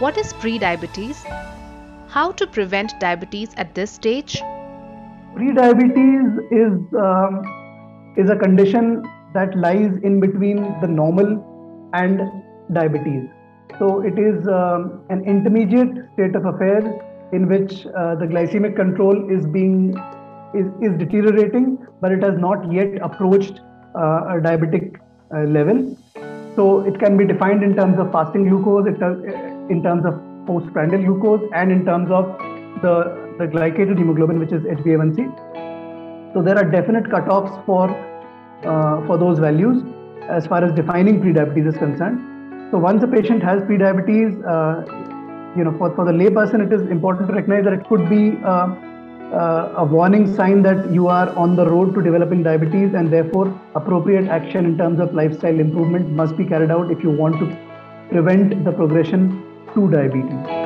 What is prediabetes? How to prevent diabetes at this stage? Prediabetes is um, is a condition that lies in between the normal and diabetes. So it is um, an intermediate state of affairs in which uh, the glycemic control is being is, is deteriorating, but it has not yet approached uh, a diabetic uh, level. So it can be defined in terms of fasting glucose, in terms of postprandial glucose, and in terms of the, the glycated hemoglobin, which is HbA1c. So there are definite cutoffs for uh, for those values as far as defining prediabetes is concerned. So once a patient has prediabetes, uh, you know, for, for the layperson, it is important to recognize that it could be uh, uh, a warning sign that you are on the road to developing diabetes, and therefore appropriate action in terms of lifestyle improvement must be carried out if you want to prevent the progression to diabetes.